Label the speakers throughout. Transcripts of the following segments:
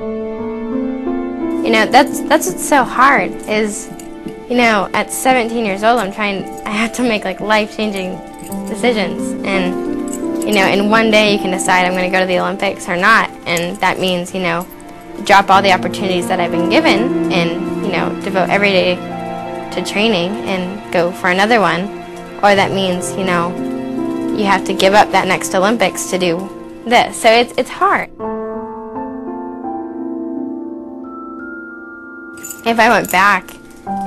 Speaker 1: You know, that's that's what's so hard is, you know, at 17 years old, I'm trying, I have to make like life-changing decisions, and you know, in one day you can decide I'm going to go to the Olympics or not, and that means, you know, drop all the opportunities that I've been given, and you know, devote every day to training and go for another one, or that means, you know, you have to give up that next Olympics to do this. So it's it's hard. If I went back,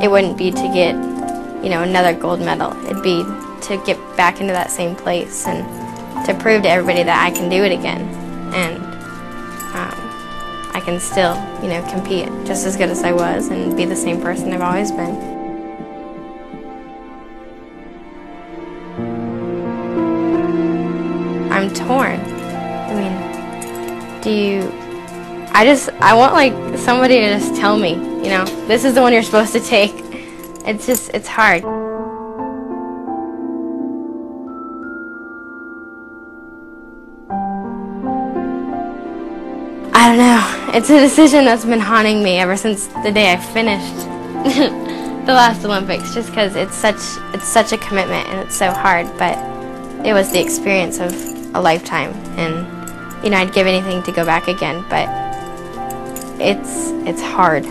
Speaker 1: it wouldn't be to get, you know, another gold medal. It'd be to get back into that same place and to prove to everybody that I can do it again. And um, I can still, you know, compete just as good as I was and be the same person I've always been. I'm torn. I mean, do you I just, I want like somebody to just tell me, you know, this is the one you're supposed to take. It's just, it's hard. I don't know. It's a decision that's been haunting me ever since the day I finished the last Olympics, just because it's such, it's such a commitment and it's so hard, but it was the experience of a lifetime and you know, I'd give anything to go back again, but it's it's hard.